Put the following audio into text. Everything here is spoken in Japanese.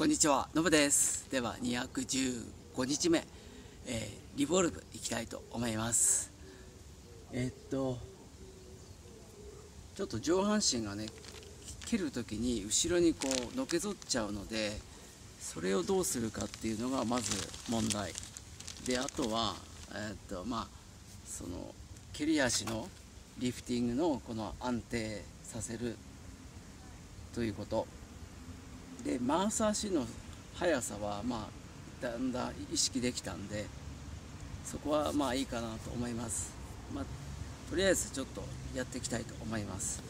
こんにちは、のぶです。では、215日目、えーリボルブいきたいと思います。えーっと、ちょっと上半身がね、蹴るときに後ろにこうのけぞっちゃうので、それをどうするかっていうのがまず問題。で、あとは、えーっと、まあ、その、蹴り足のリフティングのこの安定させるということ。で回す足の速さはまあだんだん意識できたんでそこはまあいいかなと思います、まあ、とりあえずちょっとやっていきたいと思います。